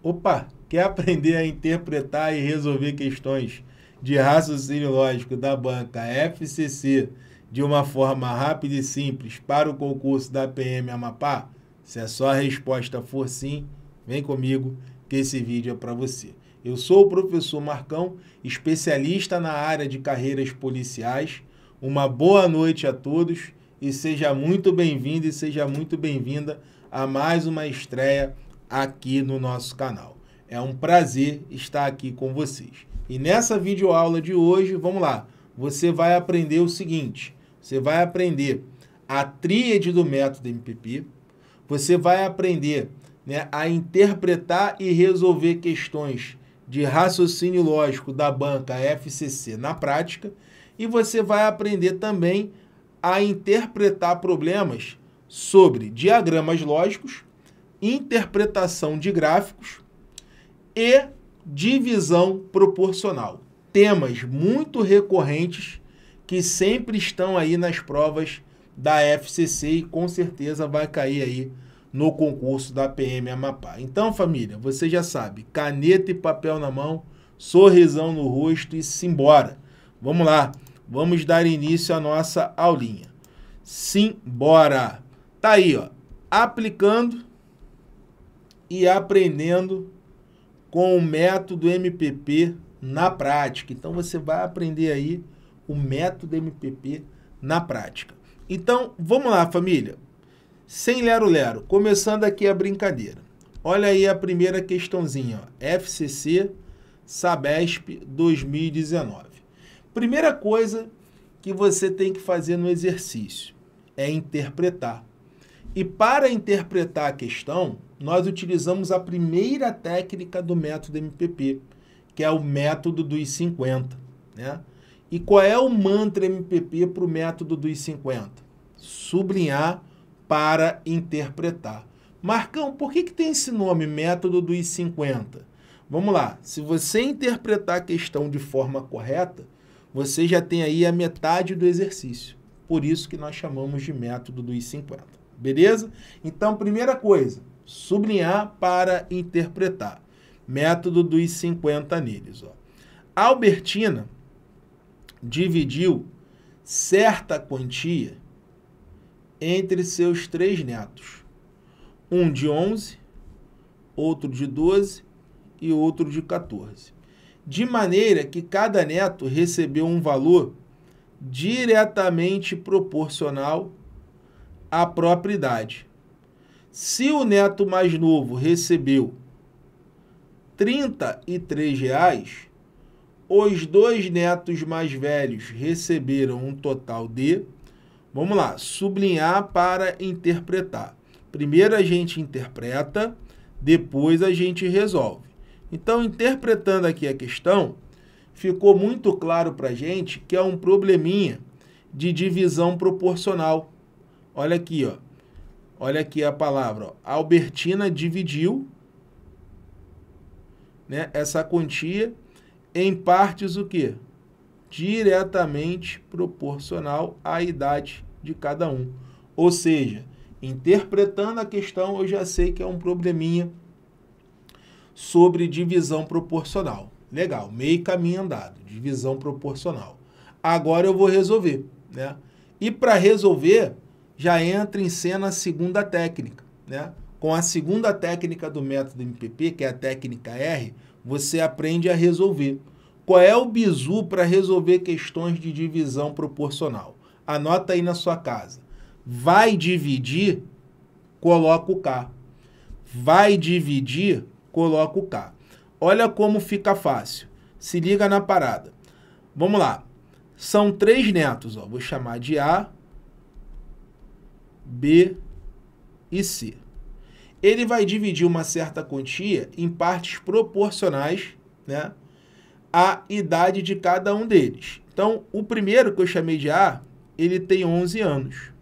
Opa, quer aprender a interpretar e resolver questões de raciocínio lógico da banca FCC de uma forma rápida e simples para o concurso da PM Amapá? Se a sua resposta for sim, vem comigo que esse vídeo é para você. Eu sou o professor Marcão, especialista na área de carreiras policiais. Uma boa noite a todos e seja muito bem-vindo e seja muito bem-vinda a mais uma estreia aqui no nosso canal. É um prazer estar aqui com vocês. E nessa videoaula de hoje, vamos lá, você vai aprender o seguinte, você vai aprender a tríade do método MPP, você vai aprender né, a interpretar e resolver questões de raciocínio lógico da banca FCC na prática e você vai aprender também a interpretar problemas sobre diagramas lógicos interpretação de gráficos e divisão proporcional. Temas muito recorrentes que sempre estão aí nas provas da FCC e com certeza vai cair aí no concurso da PM Amapá. Então, família, você já sabe, caneta e papel na mão, sorrisão no rosto e simbora. Vamos lá, vamos dar início à nossa aulinha. Simbora! Tá aí, ó, aplicando e aprendendo com o método MPP na prática. Então você vai aprender aí o método MPP na prática. Então, vamos lá, família. Sem lero-lero, começando aqui a brincadeira. Olha aí a primeira questãozinha, ó. FCC Sabesp 2019. Primeira coisa que você tem que fazer no exercício é interpretar. E para interpretar a questão, nós utilizamos a primeira técnica do método MPP, que é o método dos 50. Né? E qual é o mantra MPP para o método dos 50? Sublinhar para interpretar. Marcão, por que, que tem esse nome, método dos 50? Vamos lá, se você interpretar a questão de forma correta, você já tem aí a metade do exercício. Por isso que nós chamamos de método dos 50. Beleza? Então, primeira coisa, sublinhar para interpretar. Método dos 50 neles. Ó. Albertina dividiu certa quantia entre seus três netos. Um de 11, outro de 12 e outro de 14. De maneira que cada neto recebeu um valor diretamente proporcional à própria idade. Se o neto mais novo recebeu 33 reais, os dois netos mais velhos receberam um total de, vamos lá, sublinhar para interpretar. Primeiro a gente interpreta, depois a gente resolve. Então, interpretando aqui a questão, ficou muito claro para a gente que é um probleminha de divisão proporcional. Olha aqui, ó. Olha aqui a palavra. Ó. Albertina dividiu né, essa quantia em partes o quê? Diretamente proporcional à idade de cada um. Ou seja, interpretando a questão, eu já sei que é um probleminha sobre divisão proporcional. Legal, meio caminho andado, divisão proporcional. Agora eu vou resolver, né? E para resolver, já entra em cena a segunda técnica. Né? Com a segunda técnica do método MPP, que é a técnica R, você aprende a resolver. Qual é o bizu para resolver questões de divisão proporcional? Anota aí na sua casa. Vai dividir, coloca o K. Vai dividir, coloca o K. Olha como fica fácil. Se liga na parada. Vamos lá. São três netos. Ó. Vou chamar de A, B e C. Ele vai dividir uma certa quantia em partes proporcionais né, à idade de cada um deles. Então, o primeiro que eu chamei de A, ele tem 11 anos.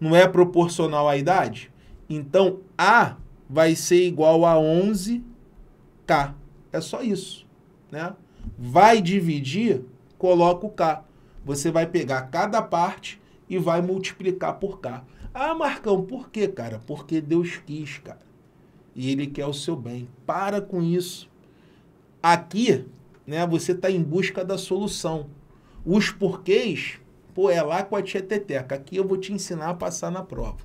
Não é proporcional à idade? Então, A vai ser igual a 11K. É só isso. Né? Vai dividir, coloca o K. Você vai pegar cada parte e vai multiplicar por K. Ah, Marcão, por quê, cara? Porque Deus quis, cara. e ele quer o seu bem. Para com isso. Aqui, né, você está em busca da solução. Os porquês, pô, é lá com a tia Teteca. Aqui eu vou te ensinar a passar na prova.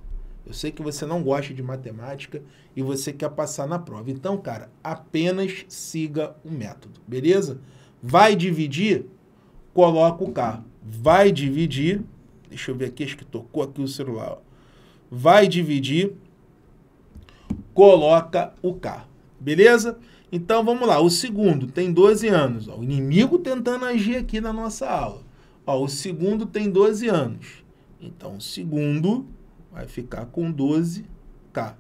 Eu sei que você não gosta de matemática e você quer passar na prova. Então, cara, apenas siga o método, beleza? Vai dividir? Coloca o K. Vai dividir. Deixa eu ver aqui, acho que tocou aqui o celular. Vai dividir. Coloca o K. Beleza? Então vamos lá. O segundo tem 12 anos. Ó, o inimigo tentando agir aqui na nossa aula. Ó, o segundo tem 12 anos. Então o segundo vai ficar com 12K.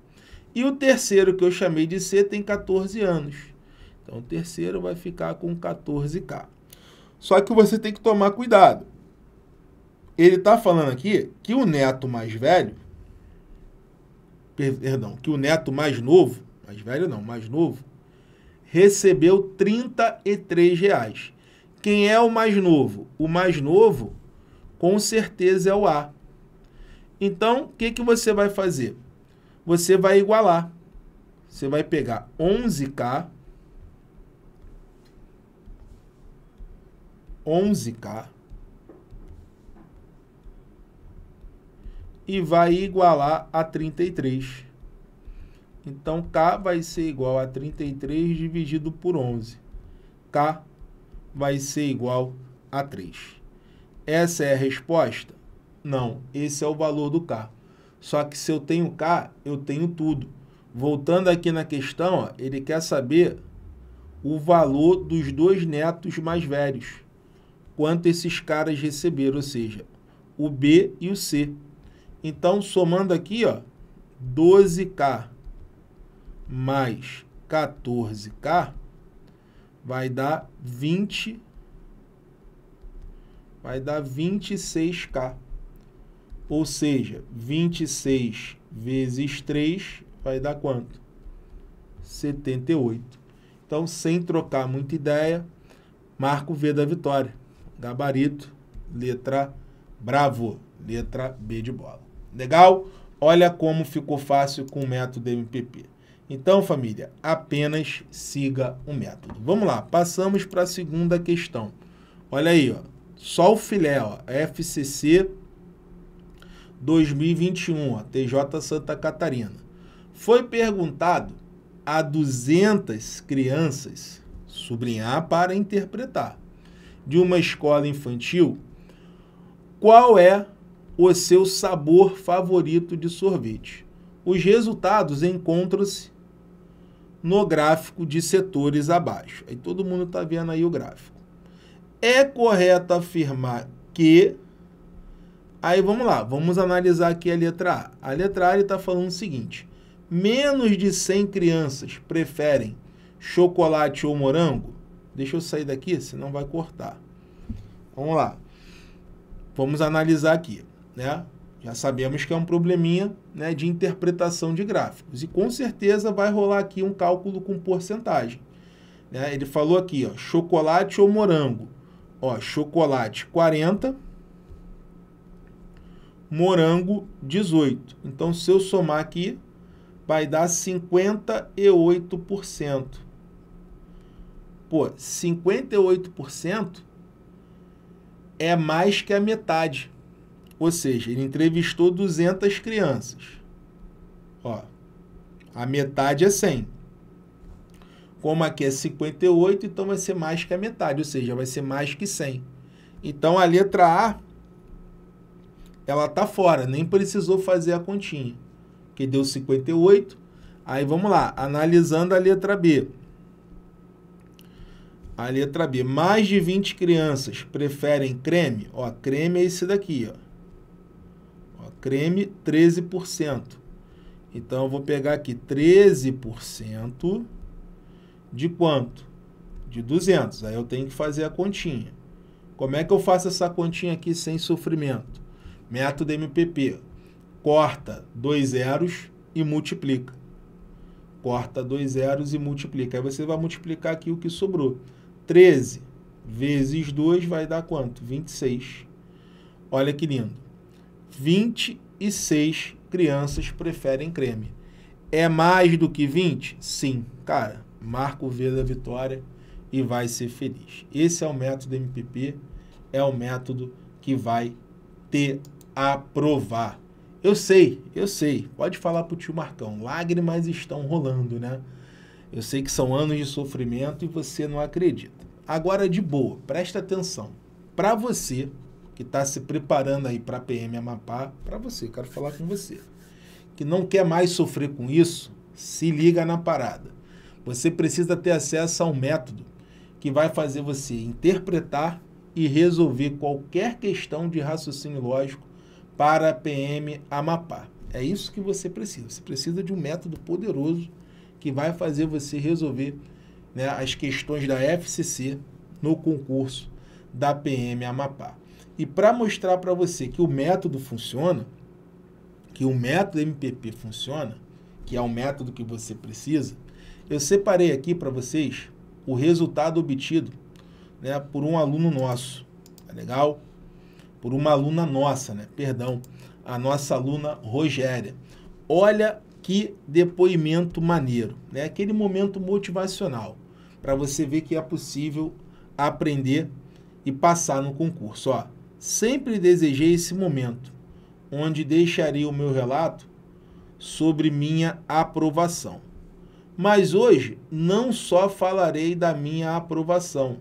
E o terceiro, que eu chamei de C, tem 14 anos. Então, o terceiro vai ficar com 14K. Só que você tem que tomar cuidado. Ele está falando aqui que o neto mais velho, perdão, que o neto mais novo, mais velho não, mais novo, recebeu 33 reais. Quem é o mais novo? O mais novo, com certeza, é o A. Então, o que, que você vai fazer? Você vai igualar. Você vai pegar 11K, 11K, e vai igualar a 33. Então, K vai ser igual a 33 dividido por 11. K vai ser igual a 3. Essa é a resposta? Não, esse é o valor do K. Só que se eu tenho K, eu tenho tudo. Voltando aqui na questão, ó, ele quer saber o valor dos dois netos mais velhos. Quanto esses caras receberam, ou seja, o B e o C. Então, somando aqui, ó, 12K mais 14K vai dar 20 vai dar 26K. Ou seja, 26 vezes 3 vai dar quanto? 78. Então, sem trocar muita ideia, marco V da vitória. Gabarito, letra bravo, letra B de bola. Legal? Olha como ficou fácil com o método MPP. Então, família, apenas siga o método. Vamos lá, passamos para a segunda questão. Olha aí, ó, só o filé, ó, FCC 2021, ó, TJ Santa Catarina. Foi perguntado a 200 crianças, sublinhar para interpretar, de uma escola infantil, qual é o seu sabor favorito de sorvete. Os resultados encontram-se no gráfico de setores abaixo. Aí todo mundo está vendo aí o gráfico. É correto afirmar que Aí vamos lá, vamos analisar aqui a letra A. A letra A está falando o seguinte: menos de 100 crianças preferem chocolate ou morango. Deixa eu sair daqui, senão vai cortar. Vamos lá. Vamos analisar aqui, né? Já sabemos que é um probleminha né, de interpretação de gráficos. E com certeza vai rolar aqui um cálculo com porcentagem. Né? Ele falou aqui, ó, chocolate ou morango. Ó, chocolate 40, morango 18. Então, se eu somar aqui, vai dar 58%. Pô, 58% é mais que a metade. Ou seja, ele entrevistou 200 crianças. Ó, a metade é 100. Como aqui é 58, então vai ser mais que a metade, ou seja, vai ser mais que 100. Então, a letra A ela tá fora, nem precisou fazer a continha, que deu 58. Aí vamos lá, analisando a letra B. A letra B, mais de 20 crianças preferem creme. Ó, creme é esse daqui, ó. Creme 13%. Então eu vou pegar aqui 13% de quanto? De 200. Aí eu tenho que fazer a continha. Como é que eu faço essa continha aqui sem sofrimento? Método MPP. Corta dois zeros e multiplica. Corta dois zeros e multiplica. Aí você vai multiplicar aqui o que sobrou. 13 vezes 2 vai dar quanto? 26. Olha que lindo. 26 crianças preferem creme. É mais do que 20? Sim. Cara, marca o V da vitória e vai ser feliz. Esse é o método MPP, é o método que vai te aprovar. Eu sei, eu sei. Pode falar pro tio Marcão. Lágrimas estão rolando, né? Eu sei que são anos de sofrimento e você não acredita. Agora, de boa, presta atenção. Para você que está se preparando aí para a PM Amapá, para você, quero falar com você, que não quer mais sofrer com isso, se liga na parada. Você precisa ter acesso a um método que vai fazer você interpretar e resolver qualquer questão de raciocínio lógico para a PM Amapá. É isso que você precisa. Você precisa de um método poderoso que vai fazer você resolver né, as questões da FCC no concurso da PM Amapá. E para mostrar para você que o método funciona, que o método MPP funciona, que é o método que você precisa, eu separei aqui para vocês o resultado obtido né, por um aluno nosso. Tá legal? Por uma aluna nossa, né? Perdão, a nossa aluna Rogéria. Olha que depoimento maneiro, né? Aquele momento motivacional para você ver que é possível aprender e passar no concurso. Ó, sempre desejei esse momento, onde deixaria o meu relato sobre minha aprovação. Mas hoje não só falarei da minha aprovação,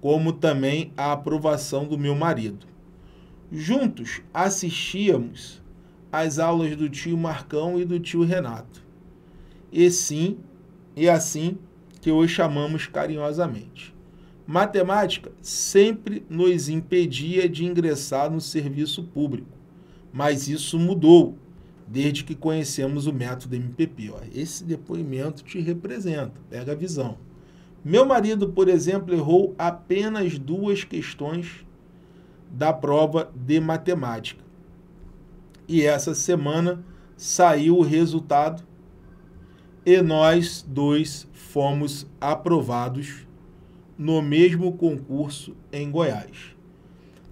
como também a aprovação do meu marido. Juntos assistíamos às aulas do tio Marcão e do tio Renato. E sim, e assim que hoje chamamos carinhosamente. Matemática sempre nos impedia de ingressar no serviço público, mas isso mudou desde que conhecemos o método MPP. Esse depoimento te representa, pega a visão. Meu marido, por exemplo, errou apenas duas questões da prova de matemática. E essa semana saiu o resultado e nós dois fomos aprovados no mesmo concurso em Goiás.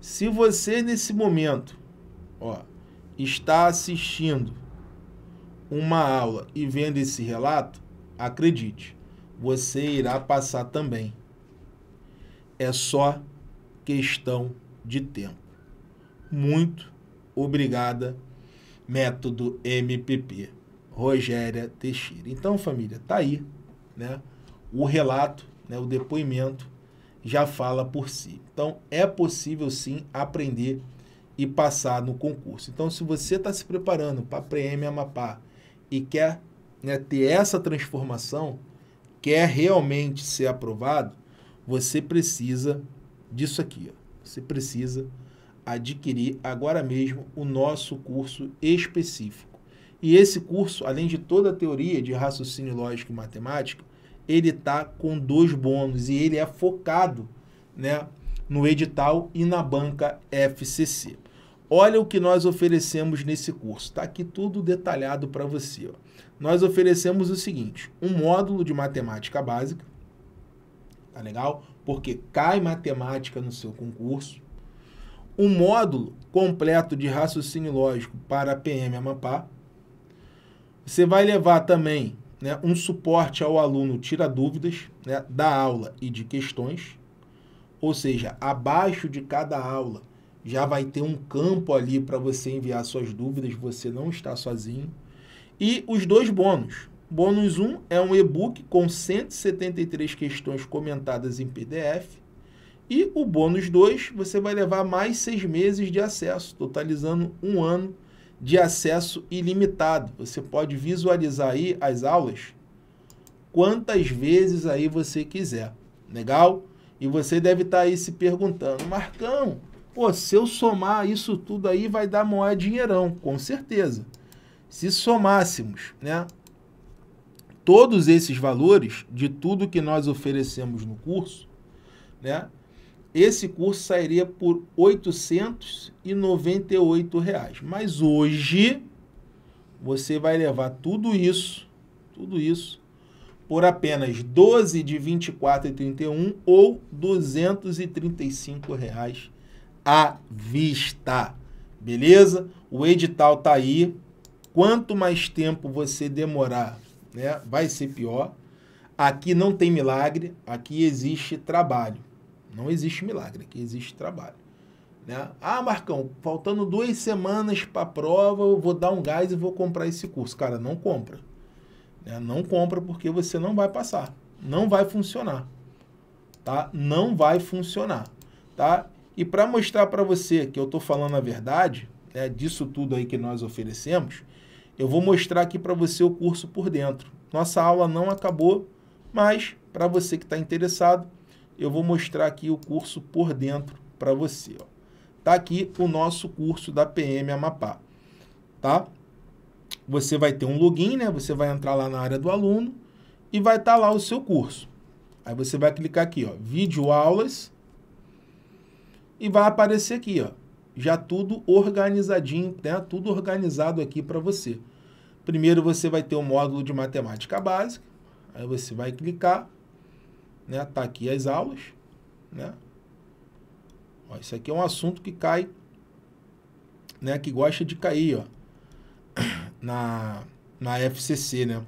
Se você nesse momento, ó, está assistindo uma aula e vendo esse relato, acredite, você irá passar também. É só questão de tempo. Muito obrigada, método MPP. Rogéria Teixeira. Então, família, tá aí, né? O relato, né, o depoimento já fala por si. Então, é possível sim aprender e passar no concurso. Então, se você está se preparando para a PM Amapá e quer né, ter essa transformação, quer realmente ser aprovado, você precisa disso aqui. Ó. Você precisa adquirir agora mesmo o nosso curso específico. E esse curso, além de toda a teoria de raciocínio lógico e matemática, ele está com dois bônus e ele é focado né, no edital e na banca FCC. Olha o que nós oferecemos nesse curso. Está aqui tudo detalhado para você. Ó. Nós oferecemos o seguinte: um módulo de matemática básica. Tá legal? Porque cai matemática no seu concurso. Um módulo completo de raciocínio lógico para PM Amapá. Você vai levar também né, um suporte ao aluno tira dúvidas né, da aula e de questões. Ou seja, abaixo de cada aula já vai ter um campo ali para você enviar suas dúvidas, você não está sozinho. E os dois bônus. Bônus 1 é um e-book com 173 questões comentadas em PDF. E o bônus 2, você vai levar mais seis meses de acesso, totalizando um ano de acesso ilimitado. Você pode visualizar aí as aulas quantas vezes aí você quiser. Legal? E você deve estar aí se perguntando, Marcão, Pô, se eu somar isso tudo aí, vai dar maior dinheirão, com certeza. Se somássemos, né? Todos esses valores de tudo que nós oferecemos no curso, né? Esse curso sairia por 898 reais. Mas hoje você vai levar tudo isso, tudo isso por apenas 12 de 24,31 ou 235 reais à vista. Beleza? O edital tá aí, quanto mais tempo você demorar, né, vai ser pior. Aqui não tem milagre, aqui existe trabalho. Não existe milagre, aqui existe trabalho. Né? Ah, Marcão, faltando duas semanas para a prova, eu vou dar um gás e vou comprar esse curso. Cara, não compra. Né? Não compra porque você não vai passar. Não vai funcionar. Tá? Não vai funcionar. Tá? E para mostrar para você que eu estou falando a verdade, né, disso tudo aí que nós oferecemos, eu vou mostrar aqui para você o curso por dentro. Nossa aula não acabou, mas para você que está interessado, eu vou mostrar aqui o curso por dentro para você. Está aqui o nosso curso da PM Amapá. Tá? Você vai ter um login, né? Você vai entrar lá na área do aluno e vai estar tá lá o seu curso. Aí você vai clicar aqui, ó, vídeo aulas e vai aparecer aqui, ó, já tudo organizadinho, né? Tudo organizado aqui para você. Primeiro você vai ter o módulo de matemática básica, aí você vai clicar, né? Tá aqui as aulas, né? Ó, isso aqui é um assunto que cai, né? Que gosta de cair, ó, na, na FCC, né?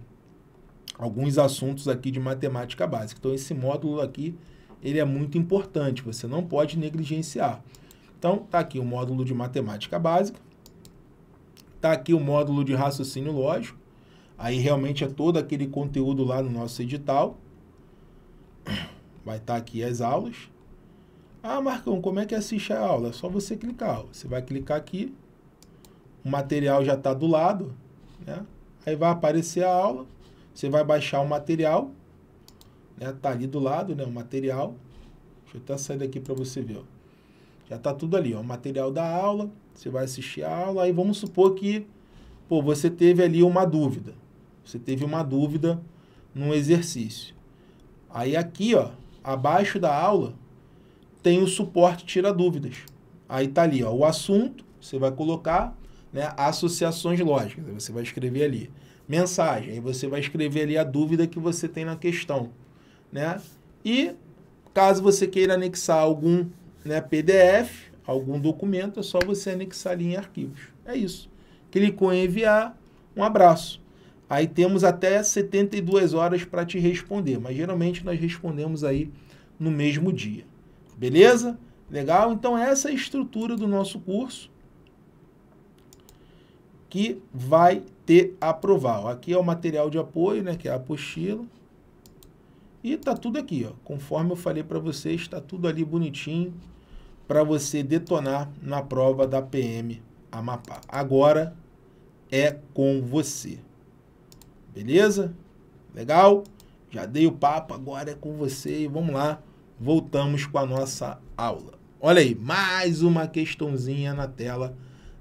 Alguns assuntos aqui de matemática básica. Então esse módulo aqui, ele é muito importante, você não pode negligenciar. Então, tá aqui o módulo de matemática básica, tá aqui o módulo de raciocínio lógico, aí realmente é todo aquele conteúdo lá no nosso edital. Vai estar tá aqui as aulas. Ah, Marcão, como é que assiste a aula? É só você clicar. Você vai clicar aqui, o material já está do lado, né? Aí vai aparecer a aula, você vai baixar o material, né? Tá ali do lado, né? O material. Deixa eu até sair daqui para você ver, ó. Já está tudo ali, ó, o material da aula, você vai assistir a aula, aí vamos supor que pô, você teve ali uma dúvida. Você teve uma dúvida num exercício. Aí aqui, ó, abaixo da aula, tem o suporte tira dúvidas. Aí tá ali, ó, o assunto, você vai colocar, né, associações lógicas, você vai escrever ali. Mensagem, aí você vai escrever ali a dúvida que você tem na questão, né? E caso você queira anexar algum né, PDF, algum documento, é só você anexar ali em arquivos. É isso. Clicou em enviar, um abraço. Aí temos até 72 horas para te responder, mas geralmente nós respondemos aí no mesmo dia. Beleza? Legal? Então essa é a estrutura do nosso curso que vai ter aprovar. Aqui é o material de apoio, né, que é a apostila. E tá tudo aqui, ó. Conforme eu falei para vocês, está tudo ali bonitinho para você detonar na prova da PM Amapá. Agora é com você. Beleza? Legal? Já dei o papo, agora é com você vamos lá. Voltamos com a nossa aula. Olha aí, mais uma questãozinha na tela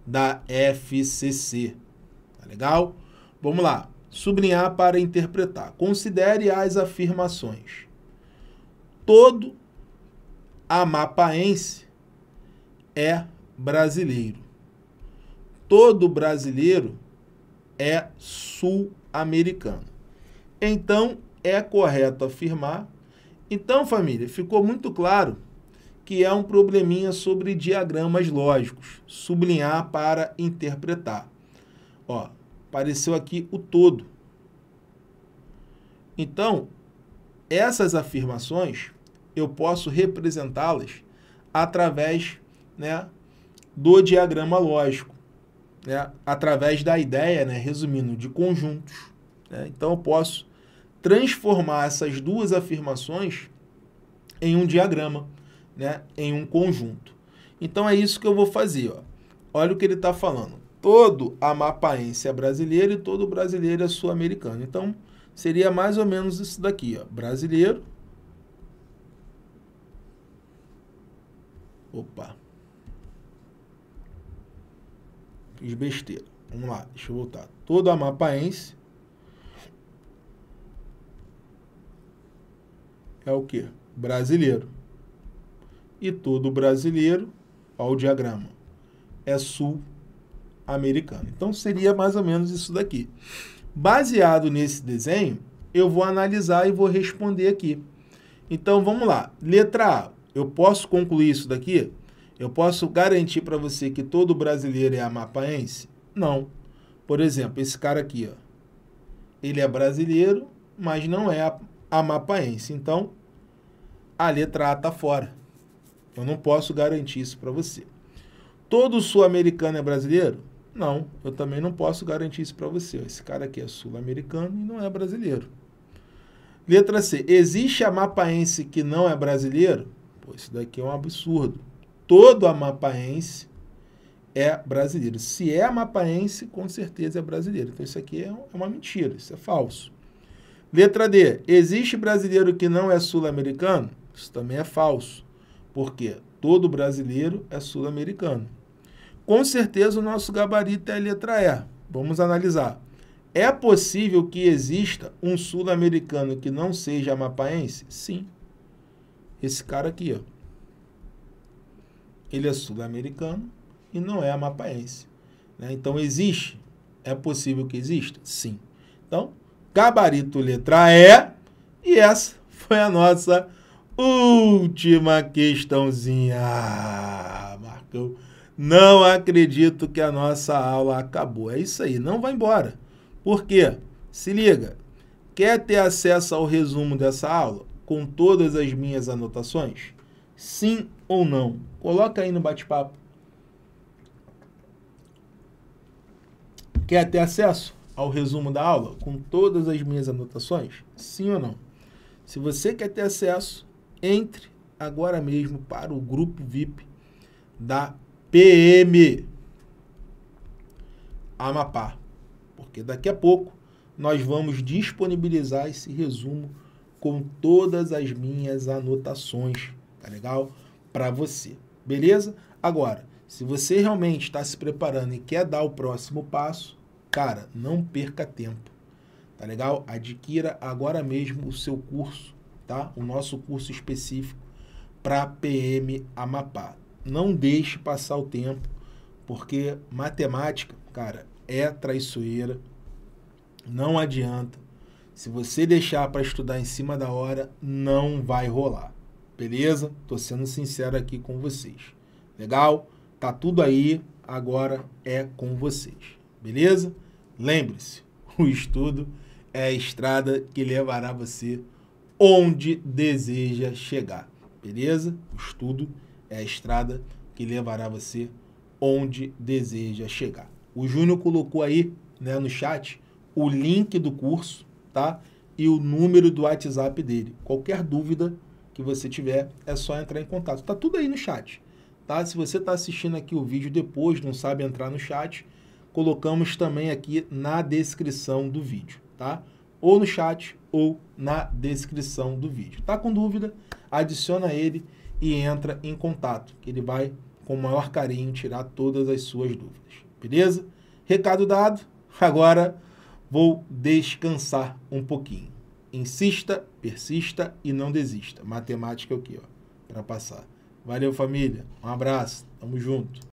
da FCC. Tá legal? Vamos lá. Sublinhar para interpretar. Considere as afirmações. Todo amapaense é brasileiro. Todo brasileiro é sul-americano. Então, é correto afirmar. Então, família, ficou muito claro que é um probleminha sobre diagramas lógicos. Sublinhar para interpretar. Ó, apareceu aqui o todo. Então, essas afirmações eu posso representá-las através né, do diagrama lógico, né, através da ideia, né, resumindo, de conjuntos. Né? Então, eu posso transformar essas duas afirmações em um diagrama, né, em um conjunto. Então, é isso que eu vou fazer. Ó. Olha o que ele está falando. Todo amapaense é brasileiro e todo brasileiro é sul-americano. Então, seria mais ou menos isso daqui. Ó. Brasileiro. Opa. Fiz besteira. Vamos lá, deixa eu voltar. Todo amapaense é o que? Brasileiro. E todo brasileiro, ao diagrama, é sul-americano. Então seria mais ou menos isso daqui. Baseado nesse desenho, eu vou analisar e vou responder aqui. Então vamos lá. Letra A. Eu posso concluir isso daqui? Eu posso garantir para você que todo brasileiro é amapaense? Não. Por exemplo, esse cara aqui, ó. Ele é brasileiro, mas não é amapaense. Então, a letra A está fora. Eu não posso garantir isso para você. Todo sul-americano é brasileiro? Não, eu também não posso garantir isso para você. Esse cara aqui é sul-americano e não é brasileiro. Letra C. Existe amapaense que não é brasileiro? Pô, isso daqui é um absurdo. Todo amapaense é brasileiro. Se é amapaense, com certeza é brasileiro. Então isso aqui é uma mentira, isso é falso. Letra D. Existe brasileiro que não é sul-americano? Isso também é falso. Porque todo brasileiro é sul-americano. Com certeza o nosso gabarito é a letra E. Vamos analisar. É possível que exista um sul-americano que não seja amapaense? Sim. Esse cara aqui, ó. Ele é sul-americano e não é amapaense. Né? Então, existe? É possível que exista? Sim. Então, gabarito letra E. E essa foi a nossa última questãozinha. Ah, Marcão. Não acredito que a nossa aula acabou. É isso aí, não vai embora. Por quê? Se liga. Quer ter acesso ao resumo dessa aula com todas as minhas anotações? Sim ou não? Coloca aí no bate-papo. Quer ter acesso ao resumo da aula com todas as minhas anotações? Sim ou não? Se você quer ter acesso, entre agora mesmo para o grupo VIP da PM Amapá, porque daqui a pouco nós vamos disponibilizar esse resumo com todas as minhas anotações, tá legal? Para você, beleza? Agora, se você realmente está se preparando e quer dar o próximo passo, cara, não perca tempo, tá legal? Adquira agora mesmo o seu curso, tá? O nosso curso específico para PM Amapá não deixe passar o tempo, porque matemática, cara, é traiçoeira, não adianta. Se você deixar para estudar em cima da hora, não vai rolar. Beleza? Tô sendo sincero aqui com vocês. Legal? Tá tudo aí, agora é com vocês. Beleza? Lembre-se, o estudo é a estrada que levará você onde deseja chegar. Beleza? O estudo é a estrada que levará você onde deseja chegar. O Júnior colocou aí né, no chat o link do curso, tá? E o número do WhatsApp dele. Qualquer dúvida que você tiver, é só entrar em contato. Tá tudo aí no chat, tá? Se você está assistindo aqui o vídeo depois, não sabe entrar no chat, colocamos também aqui na descrição do vídeo, tá? Ou no chat ou na descrição do vídeo. Tá com dúvida? Adiciona ele e entra em contato, que ele vai, com o maior carinho, tirar todas as suas dúvidas. Beleza? Recado dado, agora vou descansar um pouquinho. Insista, persista e não desista. Matemática é o que, ó, para passar. Valeu, família. Um abraço. Tamo junto.